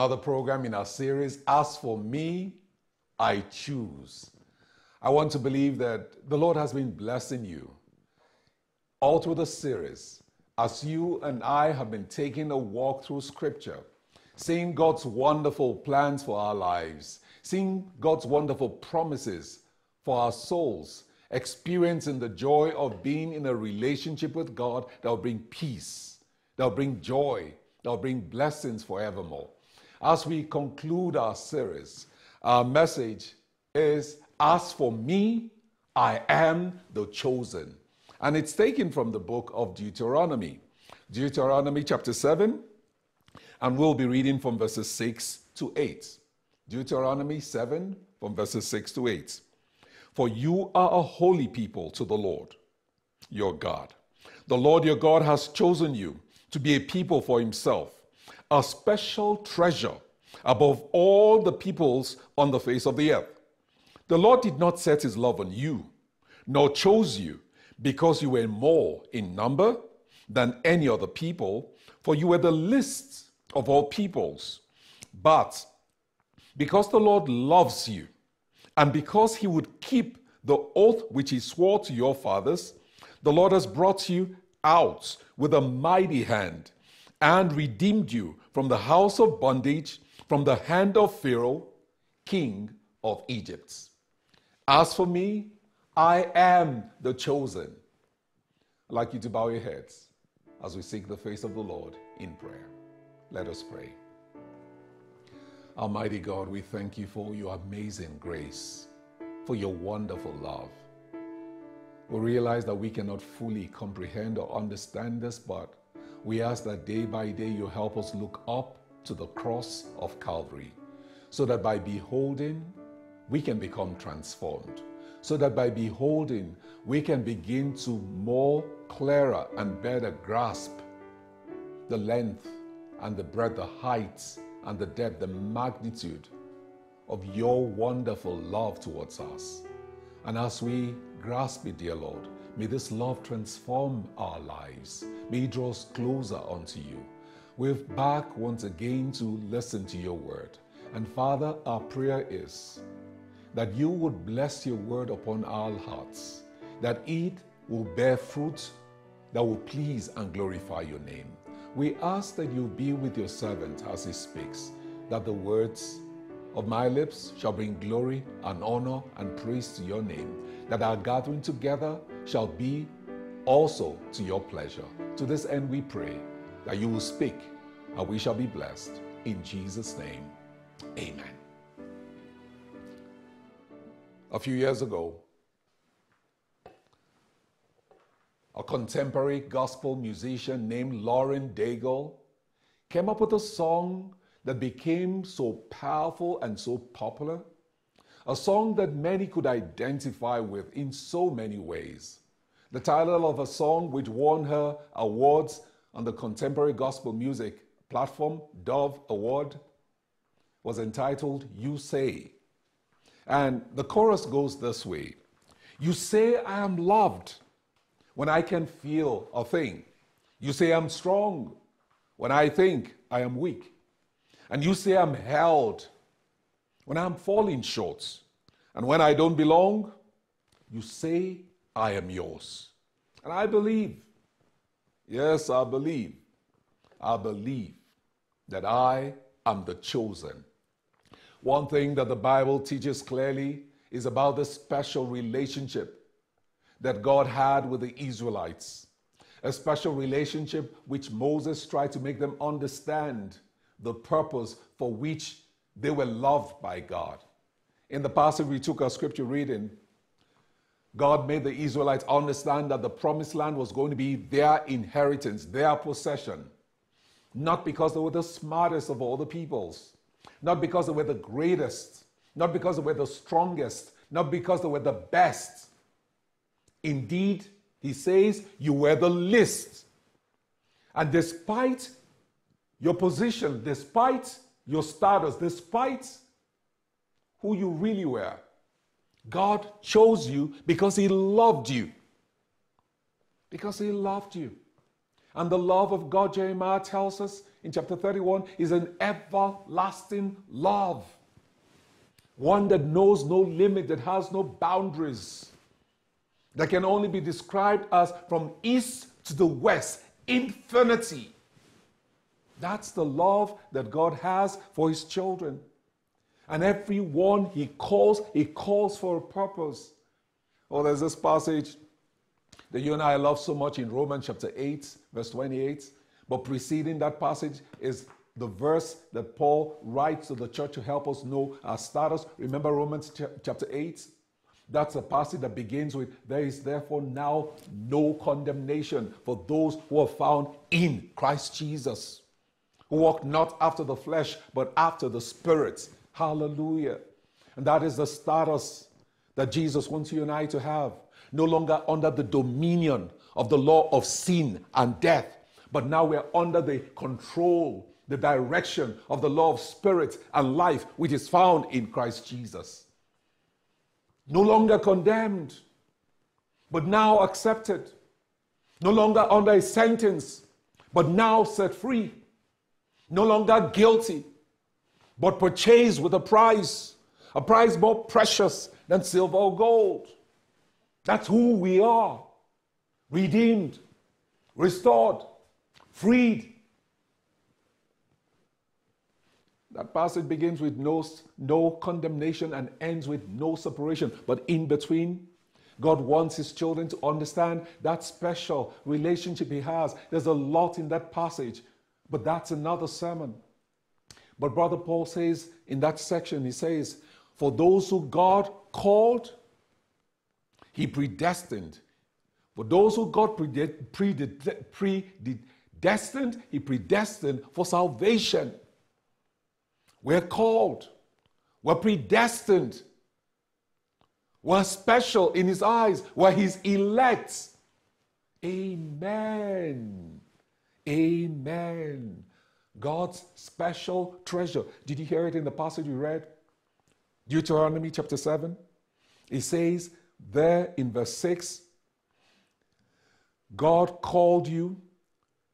Another program in our series, As for Me, I Choose. I want to believe that the Lord has been blessing you all through the series as you and I have been taking a walk through Scripture, seeing God's wonderful plans for our lives, seeing God's wonderful promises for our souls, experiencing the joy of being in a relationship with God that will bring peace, that will bring joy, that will bring blessings forevermore. As we conclude our series, our message is As for me, I am the chosen. And it's taken from the book of Deuteronomy, Deuteronomy chapter 7, and we'll be reading from verses 6 to 8. Deuteronomy 7, from verses 6 to 8. For you are a holy people to the Lord your God. The Lord your God has chosen you to be a people for himself, a special treasure above all the peoples on the face of the earth. The Lord did not set his love on you, nor chose you, because you were more in number than any other people, for you were the least of all peoples. But because the Lord loves you, and because he would keep the oath which he swore to your fathers, the Lord has brought you out with a mighty hand and redeemed you from the house of bondage, from the hand of Pharaoh, king of Egypt. As for me, I am the chosen. I'd like you to bow your heads as we seek the face of the Lord in prayer. Let us pray. Almighty God, we thank you for your amazing grace, for your wonderful love. We realize that we cannot fully comprehend or understand this, but we ask that day by day you help us look up to the cross of Calvary, so that by beholding, we can become transformed, so that by beholding, we can begin to more clearer and better grasp the length and the breadth, the heights and the depth, the magnitude of your wonderful love towards us. And as we grasp it, dear Lord, may this love transform our lives. May it draw us closer unto you. We're back once again to listen to your word. And Father, our prayer is that you would bless your word upon our hearts, that it will bear fruit that will please and glorify your name. We ask that you be with your servant as he speaks, that the words of my lips shall bring glory and honor and praise to your name, that our gathering together shall be also to your pleasure. To this end, we pray that you will speak and we shall be blessed. In Jesus' name, amen. A few years ago, a contemporary gospel musician named Lauren Daigle came up with a song that became so powerful and so popular. A song that many could identify with in so many ways. The title of a song which won her awards on the contemporary gospel music platform, Dove Award, was entitled You Say. And the chorus goes this way You say I am loved when I can feel a thing. You say I'm strong when I think I am weak. And you say I'm held when I'm falling short. And when I don't belong, you say I am yours. And I believe, yes, I believe, I believe that I am the chosen. One thing that the Bible teaches clearly is about the special relationship that God had with the Israelites, a special relationship which Moses tried to make them understand the purpose for which they were loved by God. In the passage we took our scripture reading, God made the Israelites understand that the promised land was going to be their inheritance, their possession. Not because they were the smartest of all the peoples, not because they were the greatest, not because they were the strongest, not because they were the best. Indeed, he says, you were the least. And despite your position, despite your status, despite who you really were, God chose you because He loved you. Because He loved you. And the love of God, Jeremiah tells us, in chapter 31 is an everlasting love. One that knows no limit, that has no boundaries, that can only be described as from east to the west, infinity. That's the love that God has for his children. And everyone he calls, he calls for a purpose. Oh, there's this passage that you and I love so much in Romans chapter 8, verse 28. But preceding that passage is the verse that Paul writes to the church to help us know our status. Remember Romans ch- chapter 8? That's a passage that begins with, There is therefore now no condemnation for those who are found in Christ Jesus, who walk not after the flesh, but after the Spirit. Hallelujah. And that is the status that Jesus wants you and I to have. No longer under the dominion of the law of sin and death, but now we're under the control, the direction of the law of spirit and life, which is found in Christ Jesus. No longer condemned, but now accepted. No longer under a sentence, but now set free. No longer guilty, but purchased with a price, a price more precious than silver or gold. That's who we are redeemed, restored, freed. That passage begins with no, no condemnation and ends with no separation. But in between, God wants his children to understand that special relationship he has. There's a lot in that passage, but that's another sermon. But Brother Paul says in that section, he says, For those who God called, he predestined. For those who God predestined, he predestined for salvation. We're called. We're predestined. We're special in his eyes. We're his elect. Amen. Amen. God's special treasure. Did you hear it in the passage we read? Deuteronomy chapter 7. It says there in verse 6 God called you,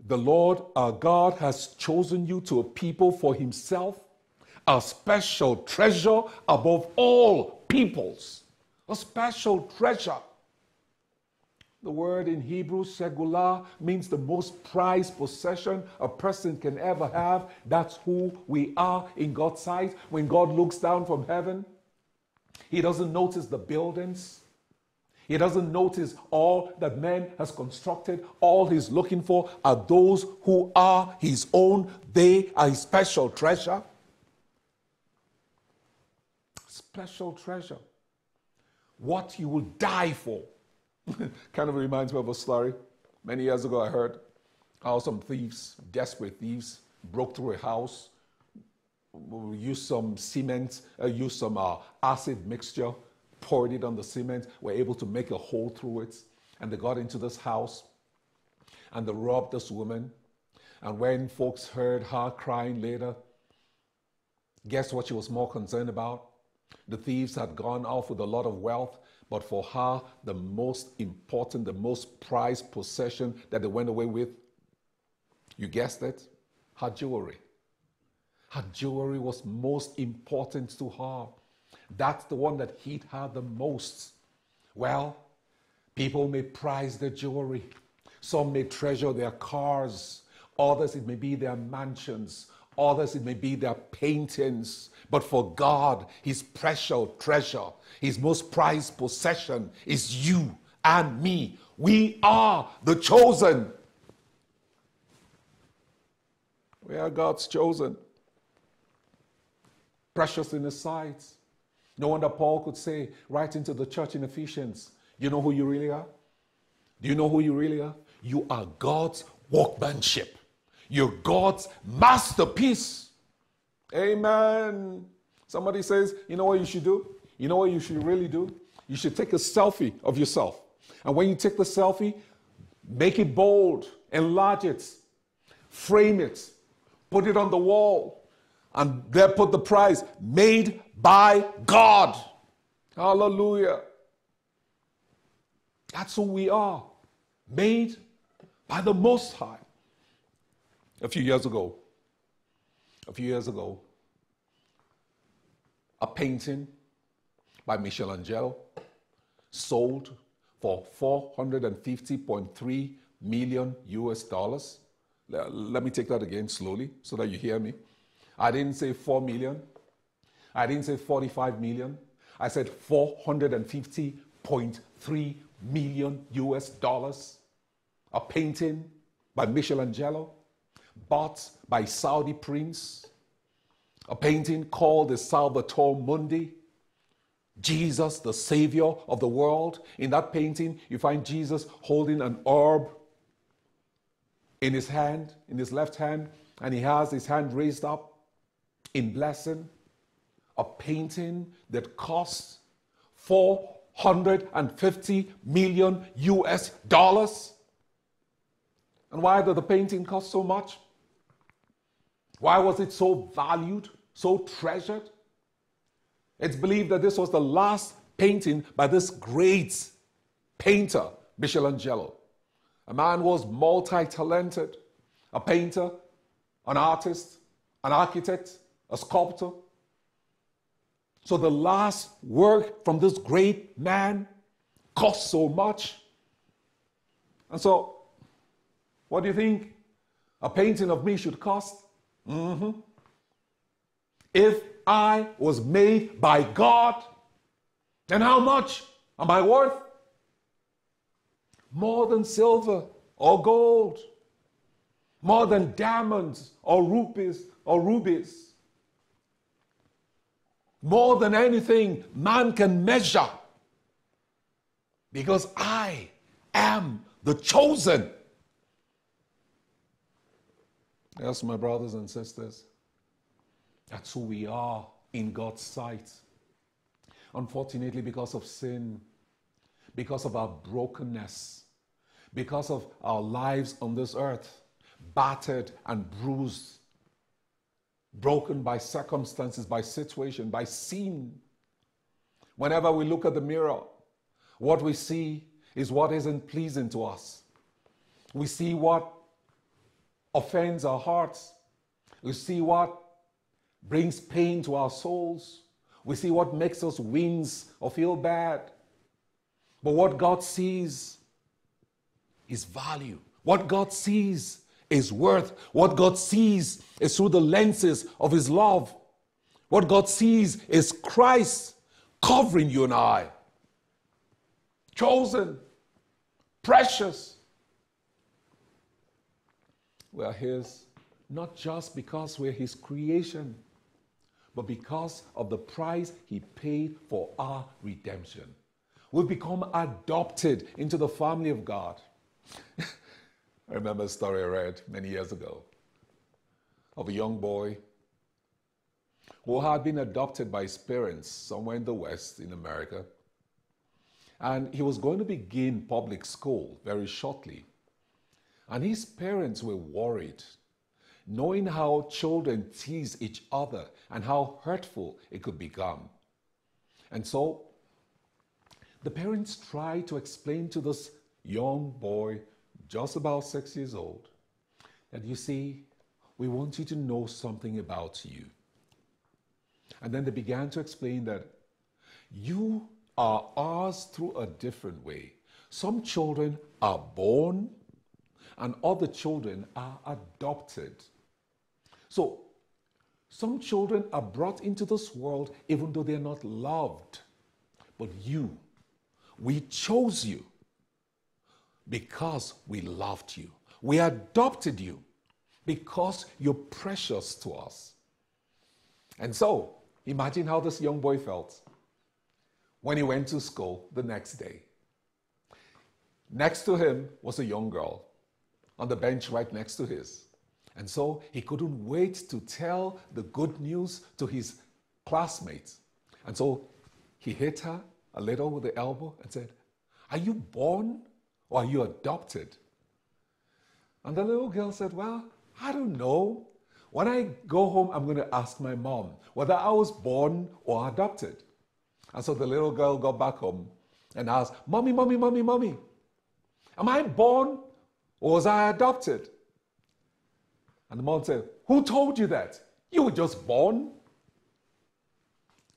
the Lord our God has chosen you to a people for himself, a special treasure above all peoples. A special treasure. The word in Hebrew, segula, means the most prized possession a person can ever have. That's who we are in God's sight. When God looks down from heaven, He doesn't notice the buildings. He doesn't notice all that man has constructed. All he's looking for are those who are his own. They are his special treasure. Special treasure. What you will die for. kind of reminds me of a story. Many years ago, I heard how some thieves, desperate thieves, broke through a house, used some cement, uh, used some uh, acid mixture, poured it on the cement, were able to make a hole through it. And they got into this house and they robbed this woman. And when folks heard her crying later, guess what she was more concerned about? The thieves had gone off with a lot of wealth but for her, the most important, the most prized possession that they went away with, you guessed it, her jewelry. Her jewelry was most important to her. That's the one that hit her the most. Well, people may prize their jewelry. Some may treasure their cars. Others, it may be their mansions. Others, it may be their paintings. But for God, his precious treasure, his most prized possession is you and me. We are the chosen. We are God's chosen. Precious in his sight. No wonder Paul could say right into the church in Ephesians, you know who you really are? Do you know who you really are? You are God's workmanship. You're God's masterpiece. Amen. Somebody says, you know what you should do? You know what you should really do? You should take a selfie of yourself. And when you take the selfie, make it bold, enlarge it, frame it, put it on the wall, and there put the prize made by God. Hallelujah. That's who we are, made by the Most High. A few years ago, a few years ago a painting by Michelangelo sold for 450.3 million US dollars. Let me take that again slowly so that you hear me. I didn't say 4 million. I didn't say 45 million. I said 450.3 million US dollars. A painting by Michelangelo, bought by Saudi prince. A painting called the Salvator Mundi. Jesus, the Savior of the world. In that painting, you find Jesus holding an orb in his hand, in his left hand, and he has his hand raised up in blessing. A painting that costs 450 million US dollars. And why did the painting cost so much? Why was it so valued, so treasured? It's believed that this was the last painting by this great painter, Michelangelo. A man was multi talented, a painter, an artist, an architect, a sculptor. So the last work from this great man cost so much. And so, what do you think a painting of me should cost? Mm-hmm. If I was made by God, then how much am I worth? More than silver or gold, more than diamonds or rupees or rubies, more than anything man can measure, because I am the chosen. Yes, my brothers and sisters, that's who we are in God's sight. Unfortunately, because of sin, because of our brokenness, because of our lives on this earth, battered and bruised, broken by circumstances, by situation, by sin. Whenever we look at the mirror, what we see is what isn't pleasing to us. We see what offends our hearts. We see what brings pain to our souls. We see what makes us wince or feel bad. But what God sees is value. What God sees is worth. What God sees is through the lenses of His love. What God sees is Christ covering you and I. Chosen, precious, we are His not just because we're His creation, but because of the price He paid for our redemption. We've become adopted into the family of God. I remember a story I read many years ago of a young boy who had been adopted by his parents somewhere in the West in America. And he was going to begin public school very shortly. And his parents were worried, knowing how children tease each other and how hurtful it could become. And so the parents tried to explain to this young boy, just about six years old, that you see, we want you to know something about you. And then they began to explain that you are ours through a different way. Some children are born and other children are adopted. So, some children are brought into this world even though they're not loved. But you, we chose you because we loved you. We adopted you because you're precious to us. And so, imagine how this young boy felt when he went to school the next day. Next to him was a young girl on the bench right next to his. And so he couldn't wait to tell the good news to his classmates. And so he hit her a little with the elbow and said, Are you born or are you adopted? And the little girl said, Well, I don't know. When I go home, I'm going to ask my mom whether I was born or adopted. And so the little girl got back home and asked, Mommy, Mommy, Mommy, Mommy, am I born or was I adopted? And the mom said, Who told you that? You were just born.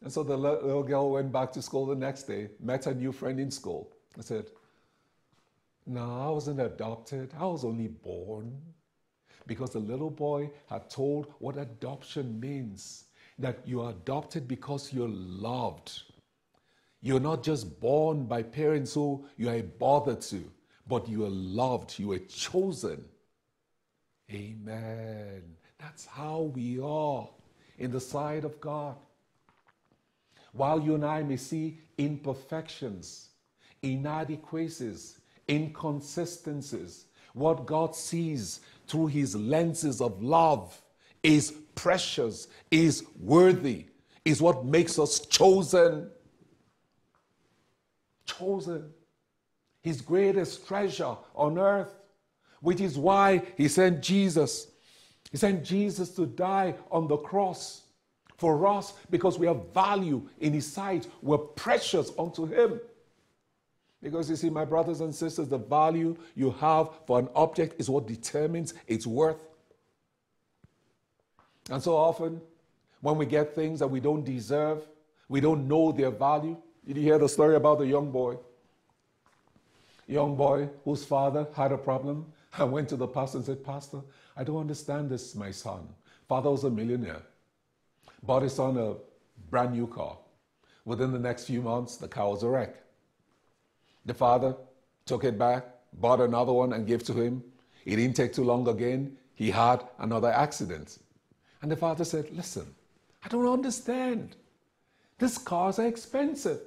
And so the little girl went back to school the next day, met a new friend in school. I said, No, I wasn't adopted. I was only born. Because the little boy had told what adoption means that you are adopted because you're loved. You're not just born by parents who you are a bother to, but you are loved, you are chosen. Amen. That's how we are in the sight of God. While you and I may see imperfections, inadequacies, inconsistencies, what God sees through his lenses of love is precious, is worthy, is what makes us chosen. Chosen. His greatest treasure on earth, which is why he sent Jesus. He sent Jesus to die on the cross for us because we have value in his sight. We're precious unto him. Because you see, my brothers and sisters, the value you have for an object is what determines its worth. And so often, when we get things that we don't deserve, we don't know their value. Did you hear the story about the young boy? Young boy whose father had a problem I went to the pastor and said, Pastor, I don't understand this, my son. Father was a millionaire, bought his son a brand new car. Within the next few months, the car was a wreck. The father took it back, bought another one, and gave to him. It didn't take too long again. He had another accident. And the father said, Listen, I don't understand. These cars are expensive.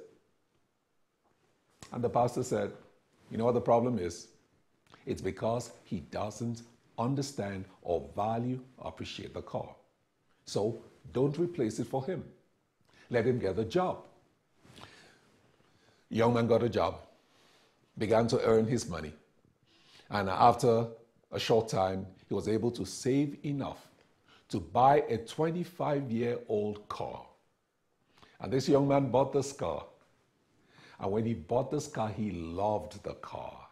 And the pastor said, You know what the problem is? It's because he doesn't understand or value or appreciate the car. So don't replace it for him. Let him get a job. Young man got a job began to earn his money. And after a short time, he was able to save enough to buy a 25 year old car. And this young man bought this car. And when he bought this car, he loved the car.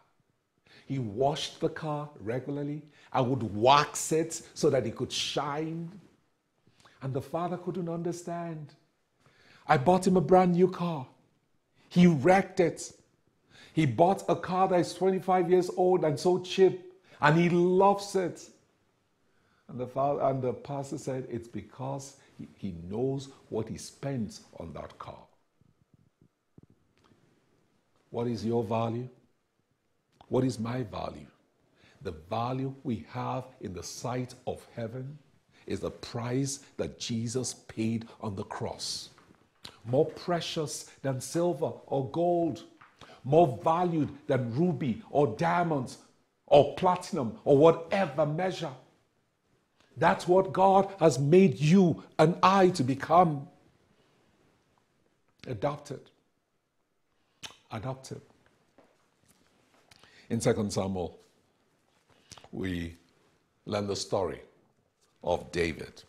He washed the car regularly and would wax it so that it could shine. And the father couldn't understand. I bought him a brand new car. He wrecked it. He bought a car that is 25 years old and so cheap, and he loves it. And the, father, and the pastor said, It's because he, he knows what he spends on that car. What is your value? What is my value? The value we have in the sight of heaven is the price that Jesus paid on the cross. More precious than silver or gold more valued than ruby or diamonds or platinum or whatever measure. That's what God has made you and I to become. Adopted. Adopted. In 2 Samuel, we learn the story of David.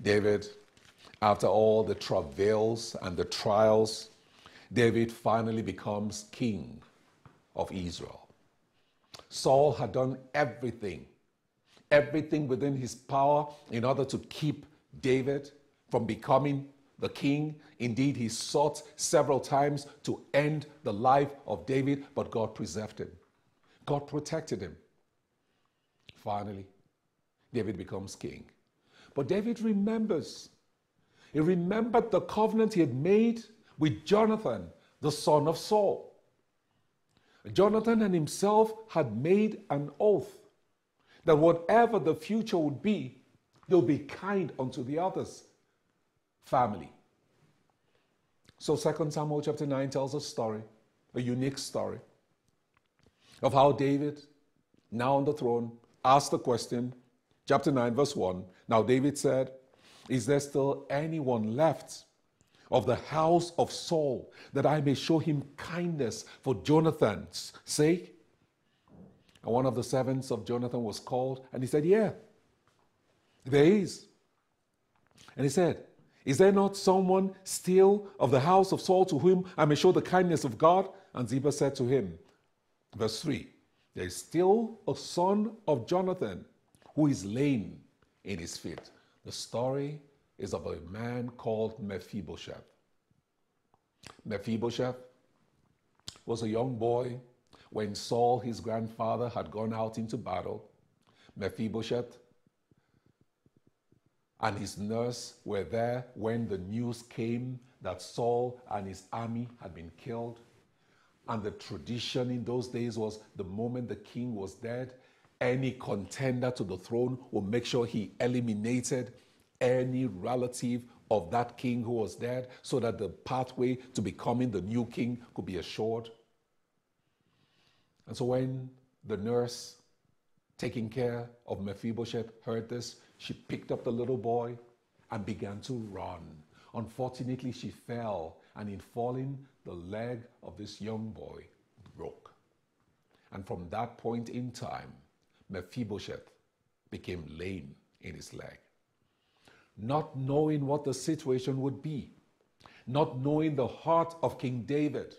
David, after all the travails and the trials David finally becomes king of Israel. Saul had done everything, everything within his power in order to keep David from becoming the king. Indeed, he sought several times to end the life of David, but God preserved him. God protected him. Finally, David becomes king. But David remembers. He remembered the covenant he had made with Jonathan, the son of Saul. Jonathan and himself had made an oath that whatever the future would be, they'll be kind unto the others. Family. So 2 Samuel chapter 9 tells a story, a unique story, of how David, now on the throne, asked the question, chapter 9, verse 1. Now David said, Is there still anyone left of the house of Saul, that I may show him kindness for Jonathan's sake? And one of the servants of Jonathan was called, and he said, Yeah, there is. And he said, Is there not someone still of the house of Saul to whom I may show the kindness of God? And Ziba said to him, verse 3 There is still a son of Jonathan who is lame in his feet. The story is of a man called Mephibosheth. Mephibosheth was a young boy when Saul, his grandfather, had gone out into battle. Mephibosheth and his nurse were there when the news came that Saul and his army had been killed. And the tradition in those days was the moment the king was dead, any contender to the throne would make sure he eliminated any relative of that king who was dead so that the pathway to becoming the new king could be assured. And so when the nurse taking care of Mephibosheth heard this, she picked up the little boy and began to run. Unfortunately, she fell, and in falling, the leg of this young boy broke. And from that point in time, Mephibosheth became lame in his leg. Not knowing what the situation would be, not knowing the heart of King David,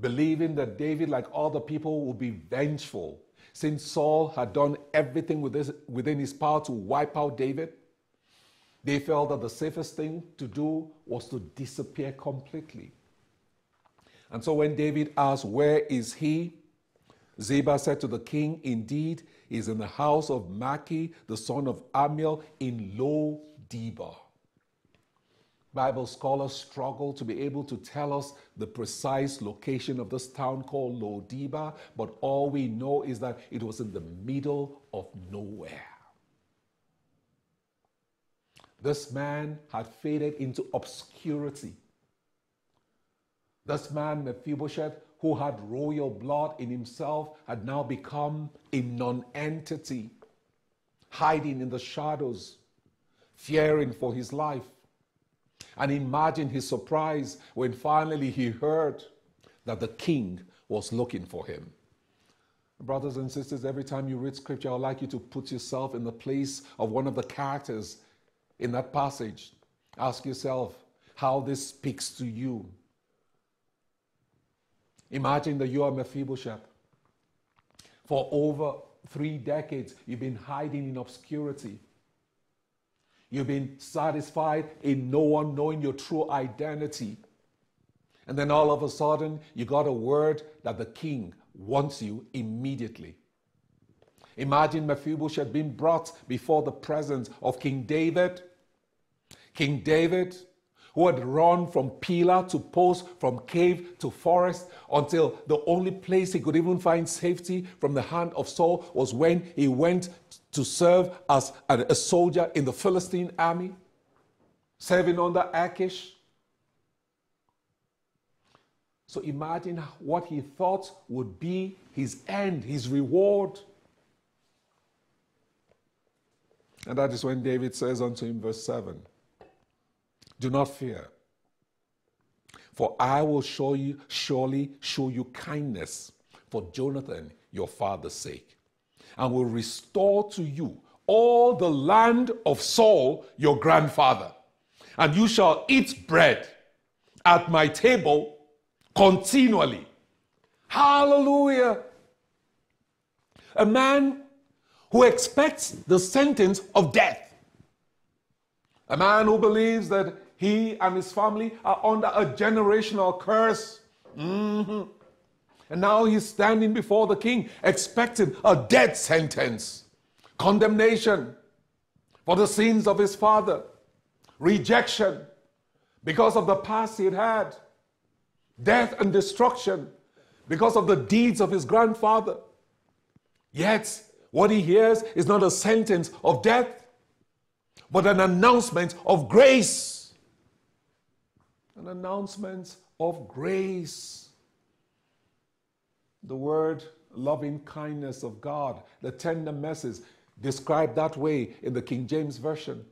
believing that David, like other people, would be vengeful since Saul had done everything within his power to wipe out David, they felt that the safest thing to do was to disappear completely. And so when David asked, Where is he? Ziba said to the king, Indeed, he is in the house of Makir, the son of Amiel, in Lo Debar. Bible scholars struggle to be able to tell us the precise location of this town called Lo Debar, but all we know is that it was in the middle of nowhere. This man had faded into obscurity. This man, Mephibosheth, who had royal blood in himself, had now become a nonentity, hiding in the shadows, fearing for his life. And imagine his surprise when finally he heard that the king was looking for him. Brothers and sisters, every time you read scripture, I'd like you to put yourself in the place of one of the characters in that passage. Ask yourself how this speaks to you. Imagine that you are Mephibosheth. For over three decades, you've been hiding in obscurity. You've been satisfied in no one knowing your true identity. And then all of a sudden, you got a word that the king wants you immediately. Imagine Mephibosheth being brought before the presence of King David. King David, who had run from pillar to post, from cave to forest, until the only place he could even find safety from the hand of Saul was when he went to serve as a soldier in the Philistine army, serving under Achish. So imagine what he thought would be his end, his reward. And that is when David says unto him, verse 7 Do not fear, for I will show you, surely show you kindness for Jonathan, your father's sake and will restore to you all the land of Saul, your grandfather. And you shall eat bread at my table continually. Hallelujah. A man who expects the sentence of death. A man who believes that he and his family are under a generational curse. Mm-hmm. And now he's standing before the king, expecting a death sentence, condemnation for the sins of his father, rejection because of the past he had had, death and destruction because of the deeds of his grandfather. Yet, what he hears is not a sentence of death, but an announcement of grace. An announcement of grace. The word loving kindness of God, the tender mercies, described that way in the King James Version,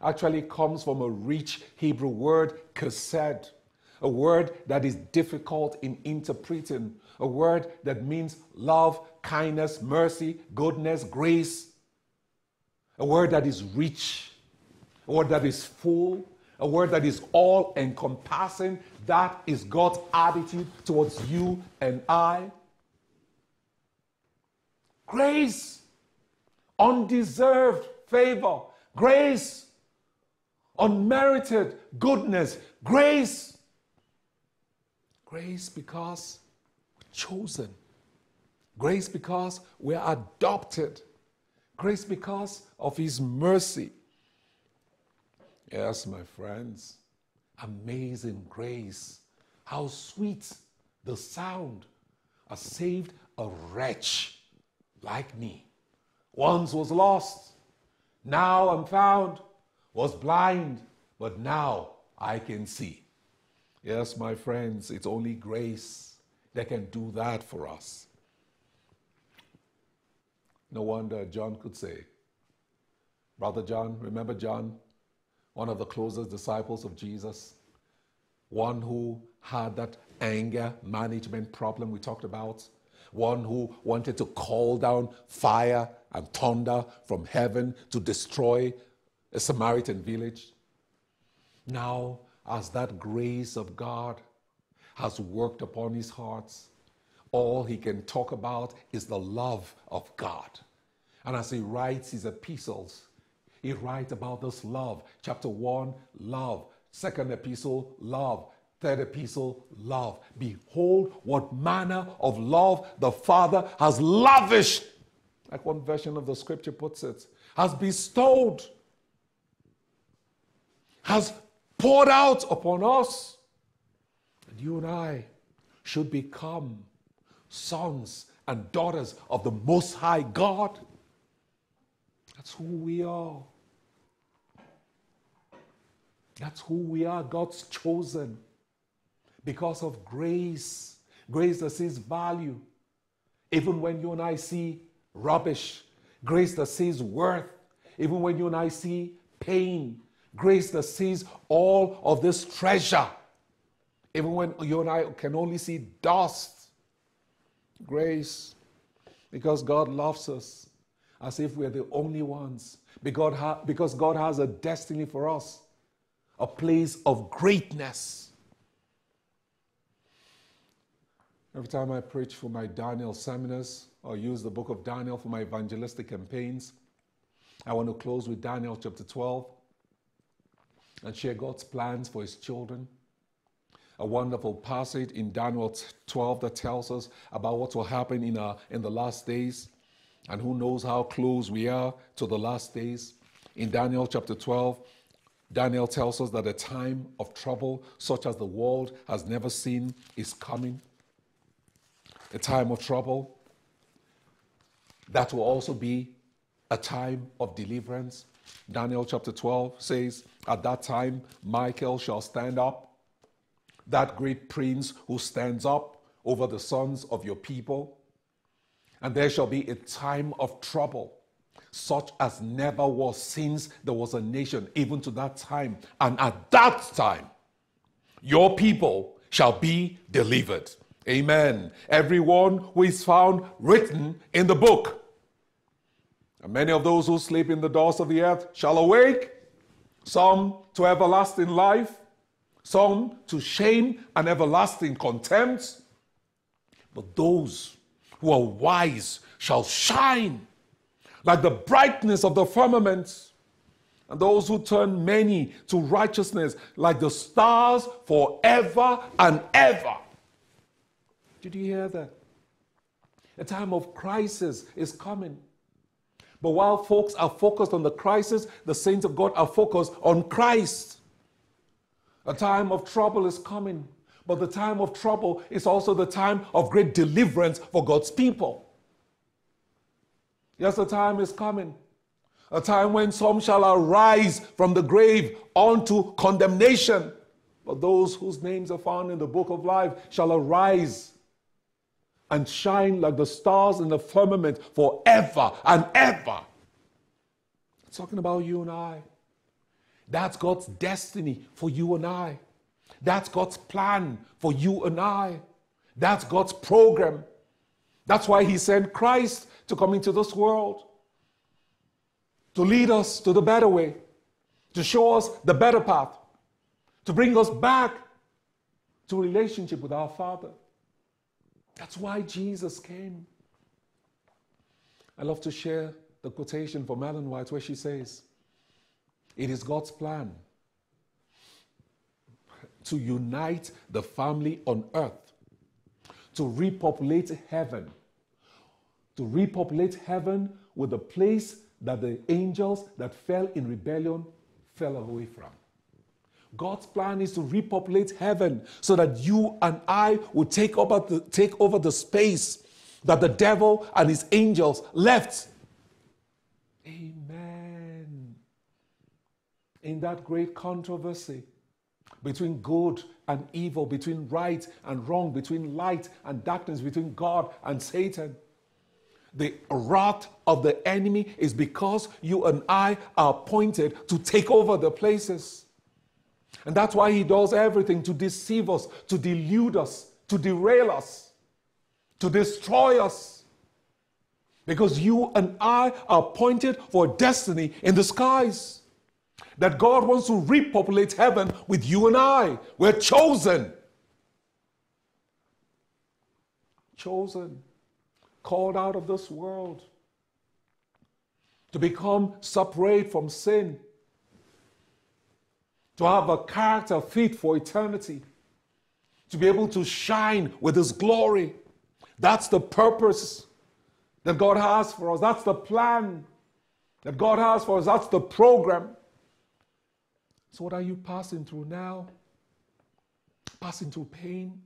actually comes from a rich Hebrew word, kesed, a word that is difficult in interpreting, a word that means love, kindness, mercy, goodness, grace, a word that is rich, a word that is full, a word that is all encompassing. That is God's attitude towards you and I. Grace, undeserved favor, grace, unmerited goodness, grace. Grace because we're chosen. Grace because we're adopted. Grace because of His mercy. Yes, my friends, amazing grace. How sweet the sound has saved a wretch like me. Once was lost, now I'm found, was blind, but now I can see. Yes, my friends, it's only grace that can do that for us. No wonder John could say, Brother John, remember John, one of the closest disciples of Jesus, one who had that anger management problem we talked about, one who wanted to call down fire and thunder from heaven to destroy a Samaritan village. Now, as that grace of God has worked upon his heart, all he can talk about is the love of God. And as he writes his epistles, he writes about this love. Chapter 1, love. Second epistle, love. Third epistle, love. Behold, what manner of love the Father has lavished, like one version of the scripture puts it, has bestowed, has poured out upon us. And you and I should become sons and daughters of the Most High God. That's who we are. That's who we are, God's chosen. Because of grace. Grace that sees value. Even when you and I see rubbish. Grace that sees worth. Even when you and I see pain. Grace that sees all of this treasure. Even when you and I can only see dust. Grace. Because God loves us as if we're the only ones. Because, because God has a destiny for us, a place of greatness. Every time I preach for my Daniel seminars or use the book of Daniel for my evangelistic campaigns, I want to close with Daniel chapter 12 and share God's plans for his children. A wonderful passage in Daniel 12 that tells us about what will happen in, uh, in the last days. And who knows how close we are to the last days. In Daniel chapter 12, Daniel tells us that a time of trouble, such as the world has never seen, is coming. A time of trouble. That will also be a time of deliverance. Daniel chapter 12 says, At that time, Michael shall stand up, that great prince who stands up over the sons of your people and there shall be a time of trouble, such as never was since there was a nation, even to that time. And at that time, your people shall be delivered. Amen. Everyone who is found written in the book. And many of those who sleep in the doors of the earth shall awake, some to everlasting life, some to shame and everlasting contempt. But those who are wise shall shine like the brightness of the firmament, and those who turn many to righteousness like the stars forever and ever. Did you hear that? A time of crisis is coming. But while folks are focused on the crisis, the saints of God are focused on Christ. A time of trouble is coming. But the time of trouble is also the time of great deliverance for God's people. Yes, the time is coming. A time when some shall arise from the grave unto condemnation. But those whose names are found in the book of life shall arise and shine like the stars in the firmament forever and ever. It's talking about you and I. That's God's destiny for you and I. That's God's plan for you and I. That's God's program. That's why He sent Christ to come into this world to lead us to the better way, to show us the better path, to bring us back to relationship with our Father. That's why Jesus came. I love to share the quotation from Ellen White where she says, It is God's plan to unite the family on earth, to repopulate heaven, to repopulate heaven with the place that the angels that fell in rebellion fell away from. God's plan is to repopulate heaven so that you and I will take over the, take over the space that the devil and his angels left. Amen. In that great controversy between good and evil, between right and wrong, between light and darkness, between God and Satan. The wrath of the enemy is because you and I are appointed to take over the places. And that's why he does everything to deceive us, to delude us, to derail us, to destroy us. Because you and I are appointed for destiny in the skies. That God wants to repopulate heaven with you and I. We're chosen. Chosen. Called out of this world. To become separate from sin to have a character fit for eternity, to be able to shine with His glory. That's the purpose that God has for us. That's the plan that God has for us. That's the program. So, what are you passing through now? Passing through pain,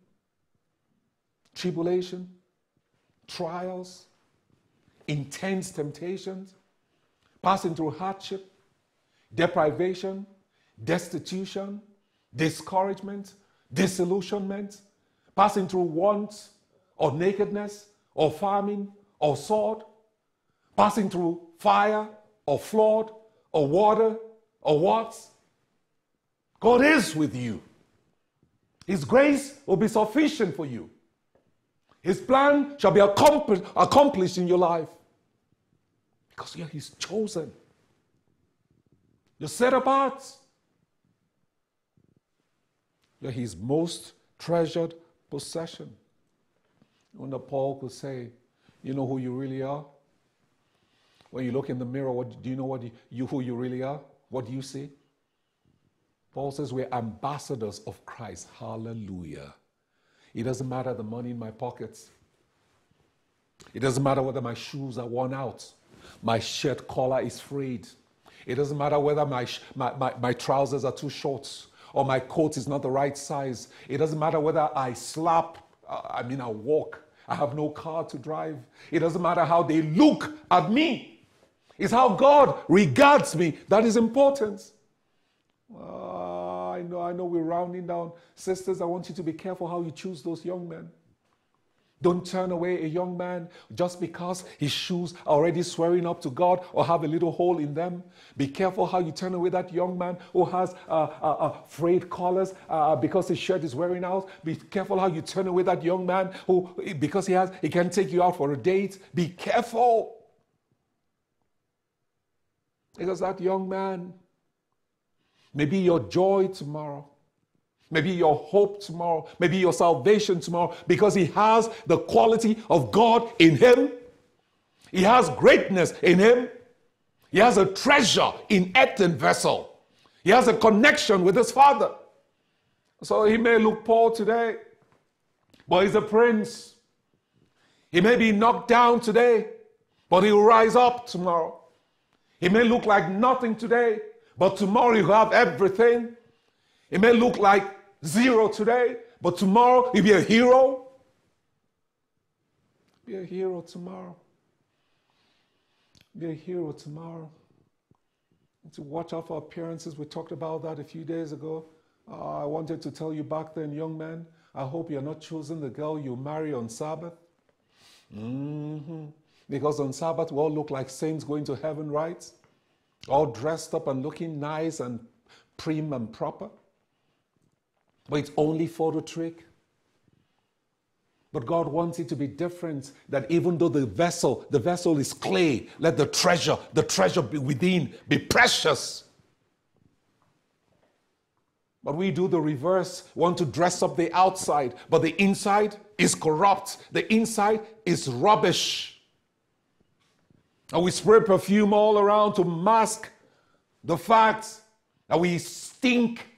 tribulation, trials, intense temptations, passing through hardship, deprivation, destitution, discouragement, disillusionment, passing through want or nakedness or famine or sword, passing through fire or flood or water or what? God is with you. His grace will be sufficient for you. His plan shall be accomplished in your life because you're His chosen. You're set apart. You're his most treasured possession. Wonder Paul could say, You know who you really are? When you look in the mirror, what, do you know what you, you who you really are? What do you see? Paul says we're ambassadors of Christ. Hallelujah. It doesn't matter the money in my pockets. It doesn't matter whether my shoes are worn out. My shirt collar is frayed. It doesn't matter whether my, my, my, my trousers are too short or my coat is not the right size. It doesn't matter whether I slap, uh, I mean, I walk. I have no car to drive. It doesn't matter how they look at me. It's how God regards me that is important. Uh, know, I know we're rounding down. Sisters, I want you to be careful how you choose those young men. Don't turn away a young man just because his shoes are already swearing up to God or have a little hole in them. Be careful how you turn away that young man who has uh, uh, uh, frayed collars uh, because his shirt is wearing out. Be careful how you turn away that young man who, because he has, he can take you out for a date. Be careful. Because that young man may be your joy tomorrow maybe your hope tomorrow, maybe your salvation tomorrow, because he has the quality of God in him. He has greatness in him. He has a treasure in earthen vessel. He has a connection with his father. So he may look poor today, but he's a prince. He may be knocked down today, but he'll rise up tomorrow. He may look like nothing today, but tomorrow you'll have everything. It may look like zero today, but tomorrow you'll be a hero. Be a hero tomorrow. Be a hero tomorrow. And to watch out for appearances. We talked about that a few days ago. Uh, I wanted to tell you back then, young man, I hope you're not choosing the girl you marry on Sabbath. Mm-hmm. Because on Sabbath, we all look like saints going to heaven, right? All dressed up and looking nice and prim and proper. But it's only for the trick. But God wants it to be different. That even though the vessel, the vessel is clay, let the treasure, the treasure be within be precious. But we do the reverse, want to dress up the outside, but the inside is corrupt. The inside is rubbish. And we spray perfume all around to mask the fact that we stink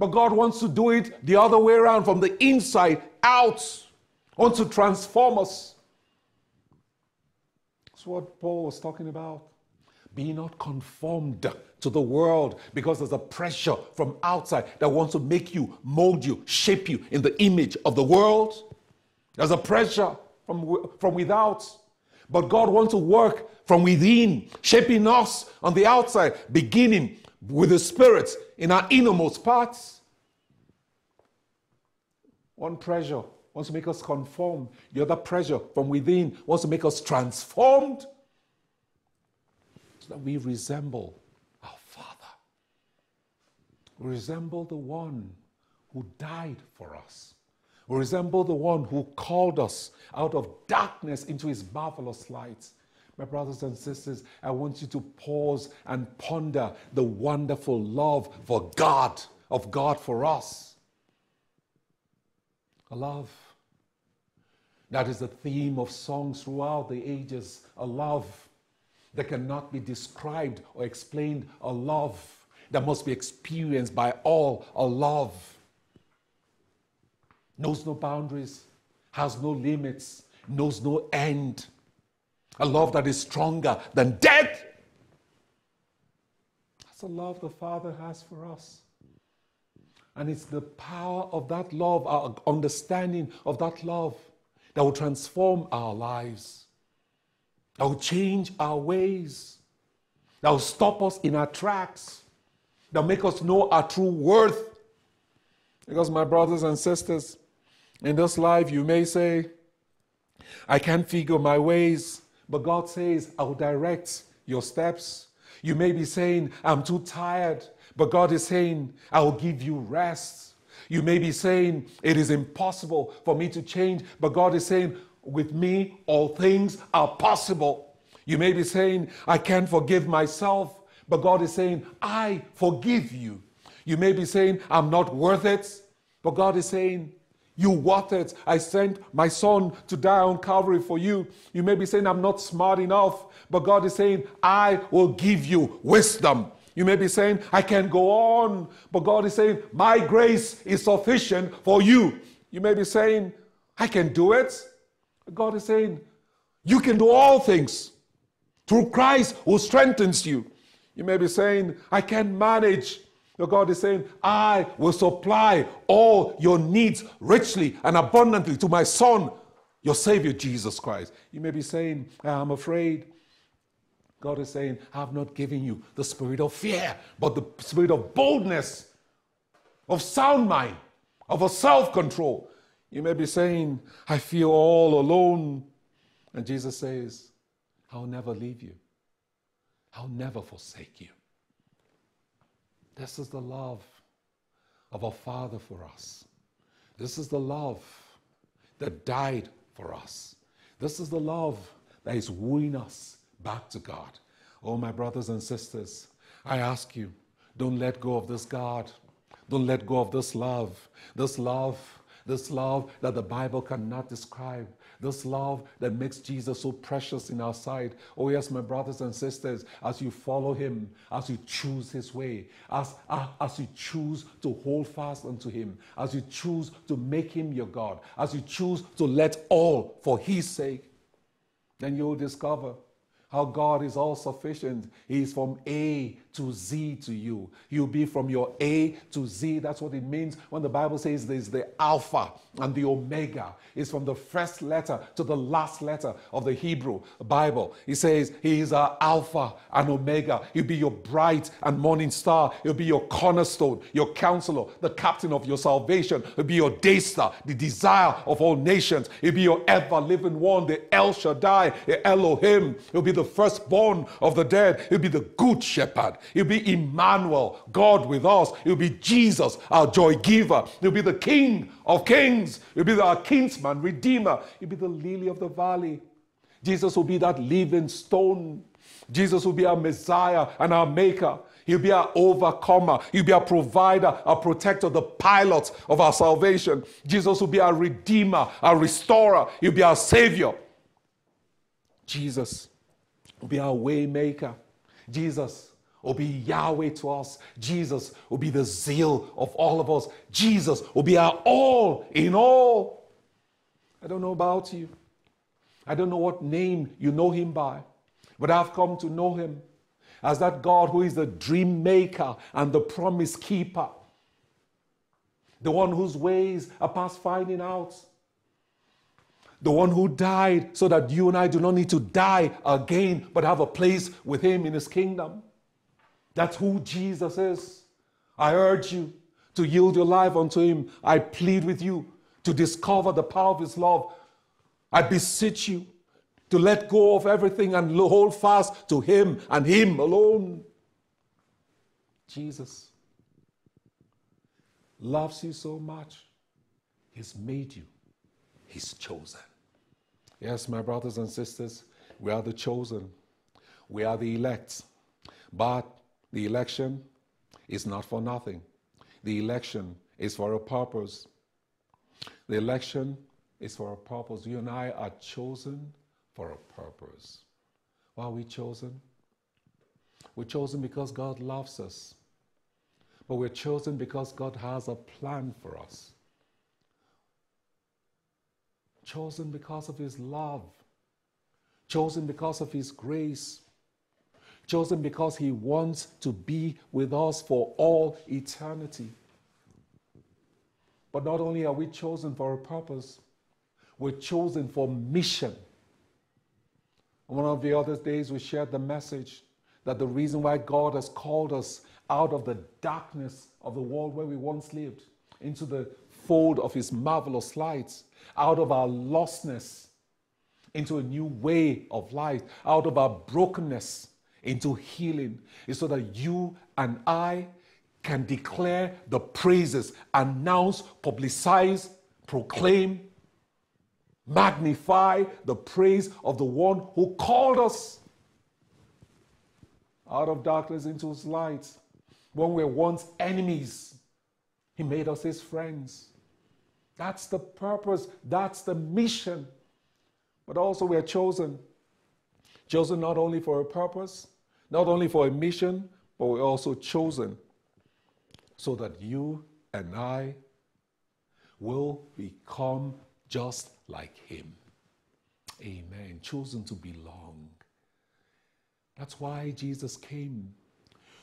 But God wants to do it the other way around, from the inside out. Wants to transform us. That's what Paul was talking about. Be not conformed to the world because there's a pressure from outside that wants to make you, mold you, shape you in the image of the world. There's a pressure from, from without. But God wants to work from within, shaping us on the outside, beginning with the Spirit in our innermost parts. One pressure wants to make us conform. The other pressure from within wants to make us transformed so that we resemble our Father. We resemble the one who died for us. Resemble the one who called us out of darkness into his marvelous light. My brothers and sisters, I want you to pause and ponder the wonderful love for God, of God for us. A love that is the theme of songs throughout the ages. A love that cannot be described or explained. A love that must be experienced by all. A love knows no boundaries, has no limits, knows no end. A love that is stronger than death. That's the love the Father has for us. And it's the power of that love, our understanding of that love, that will transform our lives, that will change our ways, that will stop us in our tracks, that will make us know our true worth. Because, my brothers and sisters, in this life, you may say, I can't figure my ways, but God says, I will direct your steps. You may be saying, I'm too tired, but God is saying, I will give you rest. You may be saying, It is impossible for me to change, but God is saying, With me, all things are possible. You may be saying, I can't forgive myself, but God is saying, I forgive you. You may be saying, I'm not worth it, but God is saying, you it. I sent my son to die on Calvary for you. You may be saying, I'm not smart enough, but God is saying, I will give you wisdom. You may be saying, I can't go on, but God is saying, My grace is sufficient for you. You may be saying, I can do it. God is saying, You can do all things through Christ who strengthens you. You may be saying, I can't manage. But God is saying, I will supply all your needs richly and abundantly to my Son, your Savior, Jesus Christ. You may be saying, ah, I'm afraid. God is saying, I have not given you the spirit of fear, but the spirit of boldness, of sound mind, of a self control. You may be saying, I feel all alone. And Jesus says, I'll never leave you, I'll never forsake you. This is the love of our Father for us. This is the love that died for us. This is the love that is wooing us back to God. Oh, my brothers and sisters, I ask you, don't let go of this God. Don't let go of this love. This love, this love that the Bible cannot describe. This love that makes Jesus so precious in our sight. Oh, yes, my brothers and sisters, as you follow him, as you choose his way, as, uh, as you choose to hold fast unto him, as you choose to make him your God, as you choose to let all for his sake, then you'll discover how God is all sufficient. He is from A to Z to you. You'll be from your A to Z. That's what it means when the Bible says there's the Alpha and the Omega. It's from the first letter to the last letter of the Hebrew Bible. He says He is our Alpha and Omega. He'll be your bright and morning star. He'll be your cornerstone, your counselor, the captain of your salvation. He'll be your day star, the desire of all nations. He'll be your ever living one, the El Shaddai, the Elohim. He'll be the firstborn of the dead. He'll be the good shepherd. He'll be Emmanuel, God with us. He'll be Jesus, our joy giver. He'll be the King of kings. He'll be our kinsman, redeemer. He'll be the lily of the valley. Jesus will be that living stone. Jesus will be our Messiah and our Maker. He'll be our overcomer. He'll be our provider, our protector, the pilot of our salvation. Jesus will be our redeemer, our restorer. He'll be our savior. Jesus be our waymaker. Jesus will be Yahweh to us. Jesus will be the zeal of all of us. Jesus will be our all in all. I don't know about you. I don't know what name you know him by, but I've come to know him as that God who is the dream maker and the promise keeper, the one whose ways are past finding out, the one who died so that you and I do not need to die again, but have a place with him in his kingdom. That's who Jesus is. I urge you to yield your life unto him. I plead with you to discover the power of his love. I beseech you to let go of everything and hold fast to him and him alone. Jesus loves you so much, he's made you, he's chosen. Yes, my brothers and sisters, we are the chosen, we are the elect. But the election is not for nothing. The election is for a purpose. The election is for a purpose. You and I are chosen for a purpose. Why are we chosen? We're chosen because God loves us. But we're chosen because God has a plan for us. Chosen because of His love. Chosen because of His grace chosen because He wants to be with us for all eternity. But not only are we chosen for a purpose, we're chosen for mission. one of the other days, we shared the message that the reason why God has called us out of the darkness of the world where we once lived into the fold of His marvelous light, out of our lostness into a new way of life, out of our brokenness into healing is so that you and I can declare the praises, announce, publicize, proclaim, magnify the praise of the one who called us out of darkness into his light. When we were once enemies, he made us his friends. That's the purpose, that's the mission. But also, we are chosen. Chosen not only for a purpose, not only for a mission, but we're also chosen so that you and I will become just like Him. Amen. Chosen to belong. That's why Jesus came,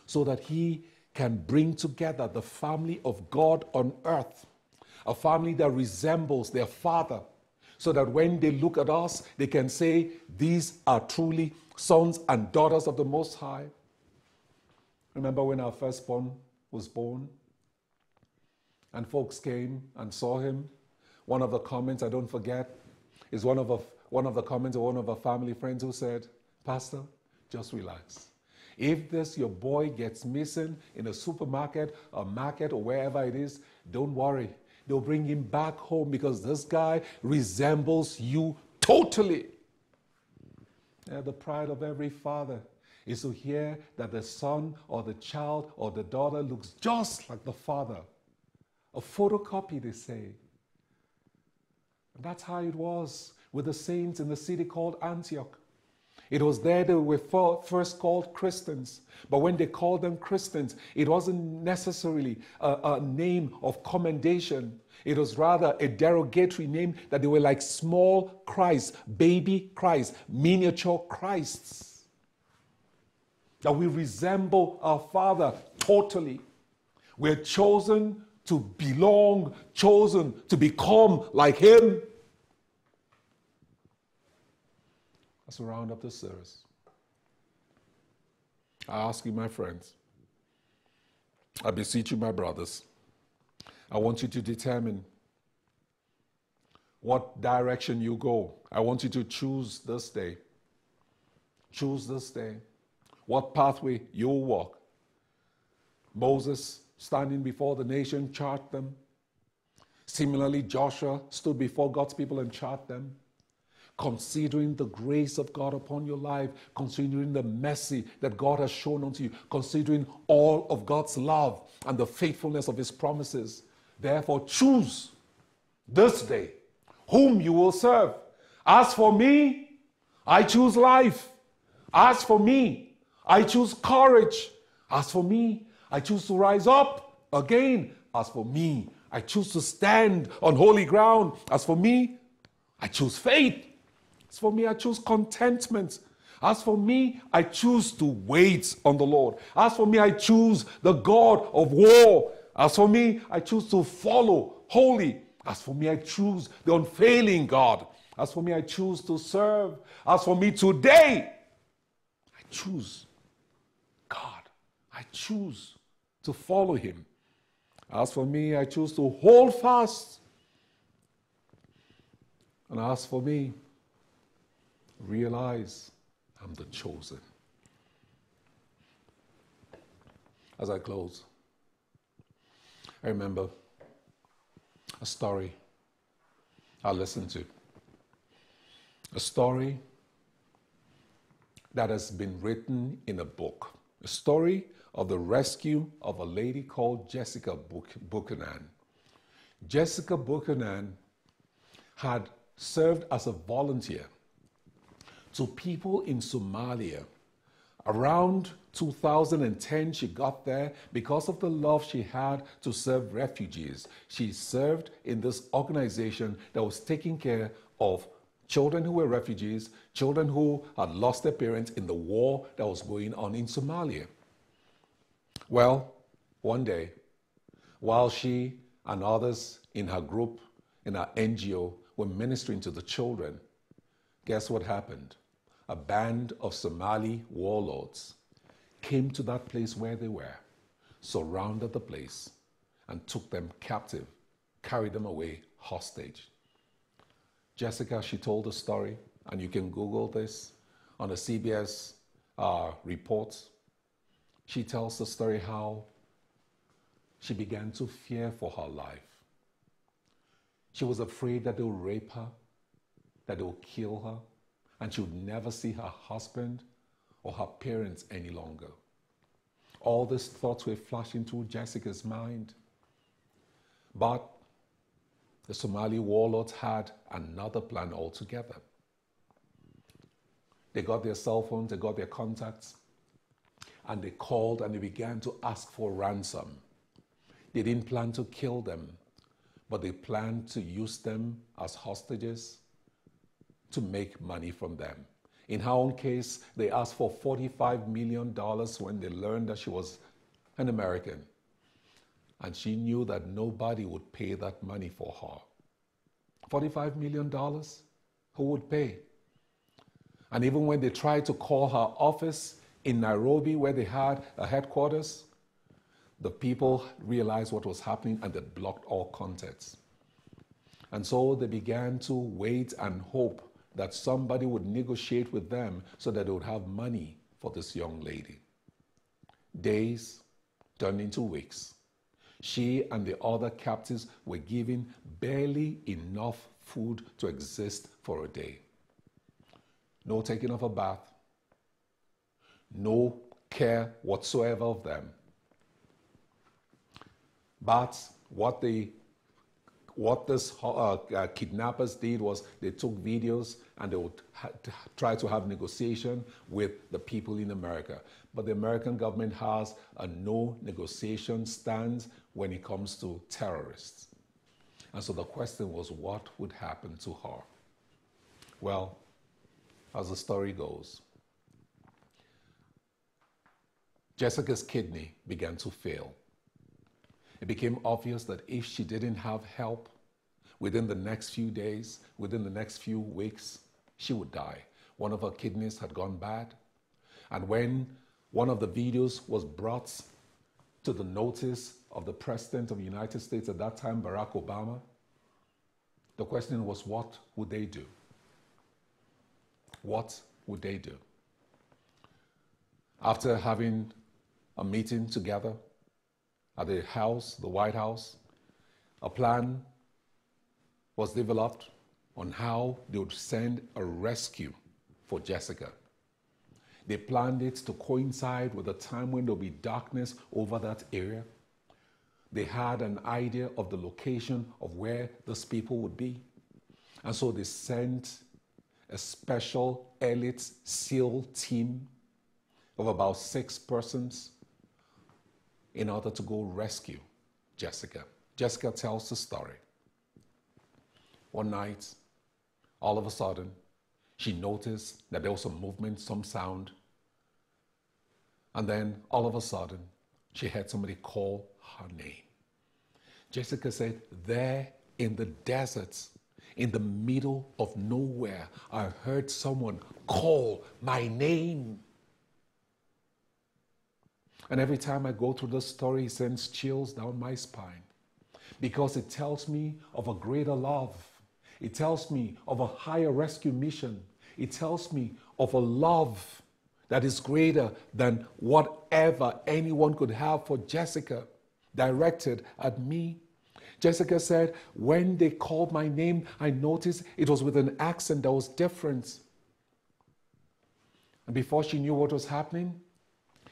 so that He can bring together the family of God on earth, a family that resembles their Father, so that when they look at us, they can say, These are truly sons and daughters of the Most High. Remember when our firstborn was born? And folks came and saw him. One of the comments I don't forget is one of, a, one of the comments of one of our family friends who said, Pastor, just relax. If this your boy gets missing in a supermarket, a market, or wherever it is, don't worry. They'll bring him back home because this guy resembles you totally. Yeah, the pride of every father is to hear that the son or the child or the daughter looks just like the father. A photocopy, they say. And that's how it was with the saints in the city called Antioch. It was there they were first called Christians. But when they called them Christians, it wasn't necessarily a, a, name of commendation. It was rather a derogatory name that they were like small Christ, baby Christ, miniature Christs. That we resemble our Father totally. We're chosen to belong, chosen to become like Him. Let's round up the service. I ask you, my friends, I beseech you, my brothers, I want you to determine what direction you go. I want you to choose this day. Choose this day what pathway you'll walk. Moses, standing before the nation, chart them. Similarly, Joshua stood before God's people and chart them considering the grace of God upon your life, considering the mercy that God has shown unto you, considering all of God's love and the faithfulness of His promises. Therefore, choose this day whom you will serve. As for me, I choose life. As for me, I choose courage. As for me, I choose to rise up again. As for me, I choose to stand on holy ground. As for me, I choose faith. As for me, I choose contentment. As for me, I choose to wait on the Lord. As for me, I choose the God of war. As for me, I choose to follow holy. As for me, I choose the unfailing God. As for me, I choose to serve. As for me today, I choose God. I choose to follow Him. As for me, I choose to hold fast. And as for me, realize I'm the chosen. As I close, I remember a story I listened to. A story that has been written in a book. A story of the rescue of a lady called Jessica Buchanan. Jessica Buchanan had served as a volunteer to people in Somalia. Around 2010, she got there because of the love she had to serve refugees. She served in this organization that was taking care of children who were refugees, children who had lost their parents in the war that was going on in Somalia. Well, one day, while she and others in her group, in her NGO, were ministering to the children, guess what happened? A band of Somali warlords came to that place where they were, surrounded the place, and took them captive, carried them away hostage. Jessica, she told the story, and you can Google this on a CBS uh, reports. She tells the story how she began to fear for her life. She was afraid that they would rape her, that they would kill her, and she would never see her husband or her parents any longer. All these thoughts were flashing through Jessica's mind. But the Somali warlords had another plan altogether. They got their cell phones, they got their contacts, and they called and they began to ask for ransom. They didn't plan to kill them, but they planned to use them as hostages to make money from them. In her own case, they asked for $45 million when they learned that she was an American. And she knew that nobody would pay that money for her. $45 million? Who would pay? And even when they tried to call her office in Nairobi, where they had a headquarters, the people realized what was happening and they blocked all contacts. And so they began to wait and hope that somebody would negotiate with them so that they would have money for this young lady. Days turned into weeks. She and the other captives were given barely enough food to exist for a day. No taking of a bath, no care whatsoever of them. But what they what this uh, uh, kidnappers did was they took videos and they would try to have negotiation with the people in America. But the American government has a no negotiation stance when it comes to terrorists. And so the question was, what would happen to her? Well, as the story goes, Jessica's kidney began to fail it became obvious that if she didn't have help within the next few days, within the next few weeks, she would die. One of her kidneys had gone bad. And when one of the videos was brought to the notice of the President of the United States at that time, Barack Obama, the question was, what would they do? What would they do? After having a meeting together, at the House, the White House, a plan was developed on how they would send a rescue for Jessica. They planned it to coincide with a time when there'll be darkness over that area. They had an idea of the location of where those people would be. And so they sent a special elite SEAL team of about six persons in order to go rescue Jessica. Jessica tells the story. One night, all of a sudden, she noticed that there was some movement, some sound. And then all of a sudden, she heard somebody call her name. Jessica said, There in the deserts, in the middle of nowhere, I heard someone call my name. And every time I go through this story, it sends chills down my spine because it tells me of a greater love. It tells me of a higher rescue mission. It tells me of a love that is greater than whatever anyone could have for Jessica, directed at me. Jessica said, When they called my name, I noticed it was with an accent that was different. And before she knew what was happening,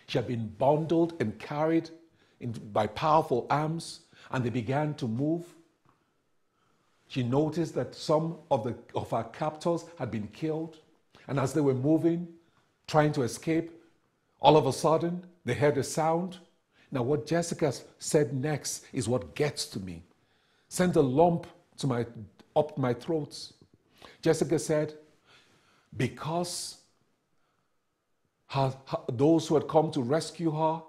she had been bundled and carried in, by powerful arms, and they began to move. She noticed that some of, the, of her captors had been killed, and as they were moving, trying to escape, all of a sudden they heard a sound. Now, what Jessica said next is what gets to me. Sent a lump to my, up my throat. Jessica said, Because her, her, those who had come to rescue her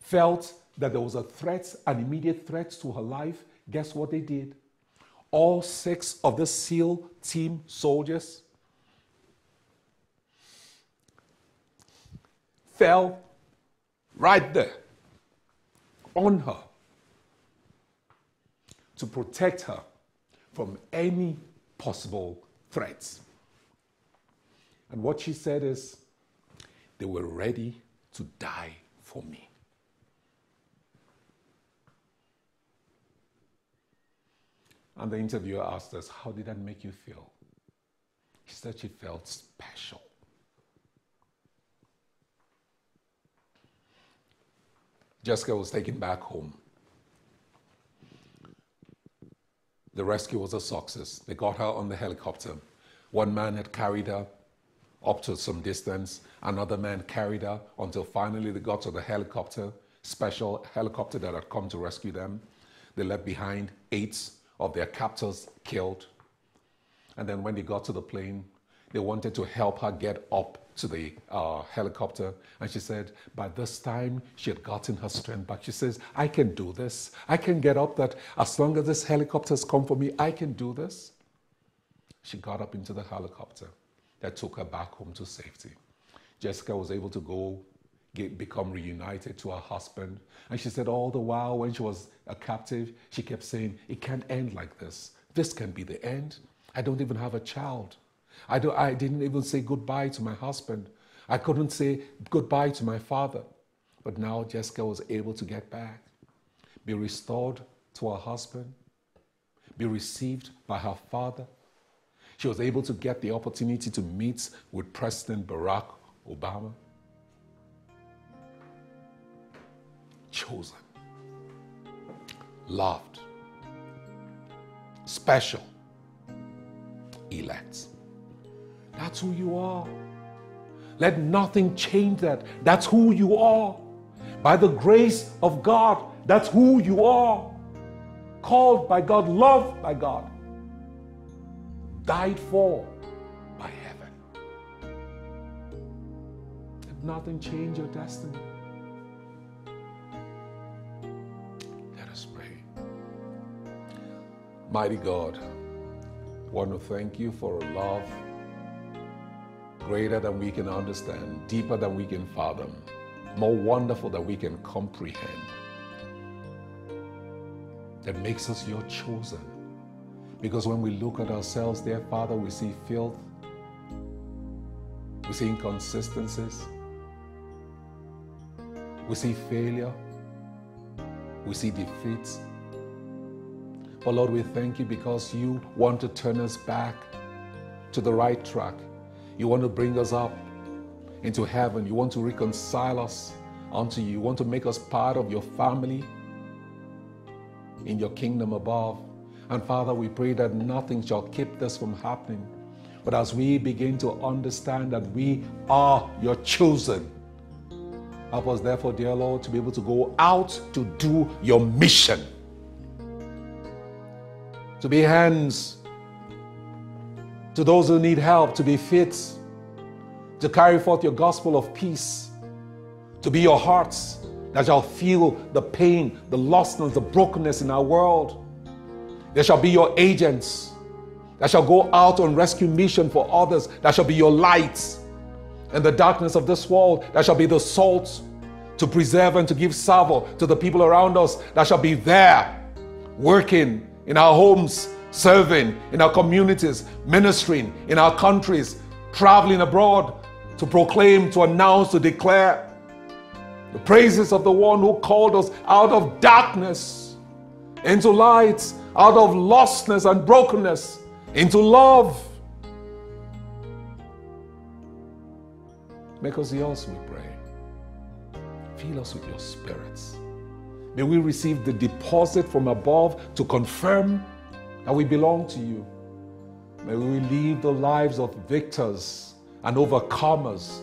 felt that there was a threat, an immediate threat to her life. Guess what they did? All six of the SEAL team soldiers fell right there on her to protect her from any possible threats. And what she said is, they were ready to die for me. And the interviewer asked us, How did that make you feel? She said she felt special. Jessica was taken back home. The rescue was a success. They got her on the helicopter. One man had carried her up to some distance. Another man carried her until finally they got to the helicopter, special helicopter that had come to rescue them. They left behind eight of their captors killed. And then when they got to the plane, they wanted to help her get up to the uh, helicopter. And she said, by this time, she had gotten her strength back. She says, I can do this. I can get up that as long as this helicopter's come for me, I can do this. She got up into the helicopter that took her back home to safety. Jessica was able to go get, become reunited to her husband. And she said all the while when she was a captive, she kept saying, it can't end like this. This can be the end. I don't even have a child. I, do, I didn't even say goodbye to my husband. I couldn't say goodbye to my father. But now Jessica was able to get back, be restored to her husband, be received by her father, she was able to get the opportunity to meet with President Barack Obama. Chosen, loved, special, elect. That's who you are. Let nothing change that. That's who you are. By the grace of God, that's who you are. Called by God, loved by God died for nothing change your destiny. Let us pray. Mighty God, I want to thank you for a love greater than we can understand, deeper than we can fathom, more wonderful than we can comprehend, that makes us your chosen because when we look at ourselves, dear Father, we see filth, we see inconsistencies, we see failure, we see defeats. But Lord, we thank you because you want to turn us back to the right track. You want to bring us up into heaven. You want to reconcile us unto you. You want to make us part of your family in your kingdom above. And Father, we pray that nothing shall keep this from happening. But as we begin to understand that we are your chosen, Help us, therefore, dear Lord, to be able to go out to do your mission. To be hands to those who need help, to be fit, to carry forth your gospel of peace, to be your hearts that shall feel the pain, the lostness, the brokenness in our world. There shall be your agents that shall go out on rescue mission for others, that shall be your lights in the darkness of this world, that shall be the salt to preserve and to give savour to the people around us, that shall be there working in our homes, serving in our communities, ministering in our countries, traveling abroad to proclaim, to announce, to declare the praises of the one who called us out of darkness into light, out of lostness and brokenness into love. Make us yours, we pray. Fill us with your spirits. May we receive the deposit from above to confirm that we belong to you. May we live the lives of victors and overcomers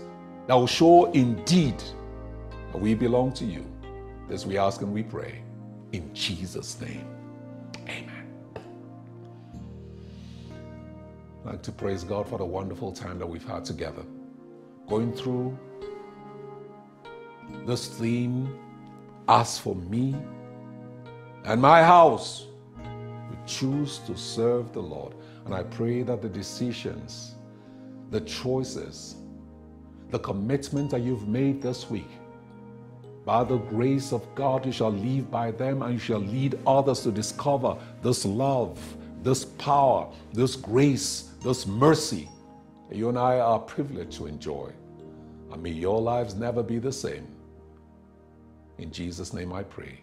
that will show indeed that we belong to you. This we ask and we pray. In Jesus' name, amen. I'd like to praise God for the wonderful time that we've had together. Going through this theme, As for me and my house, we choose to serve the Lord. And I pray that the decisions, the choices, the commitment that you've made this week by the grace of God, you shall live by them and you shall lead others to discover this love, this power, this grace, this mercy you and I are privileged to enjoy. And may your lives never be the same. In Jesus' name I pray.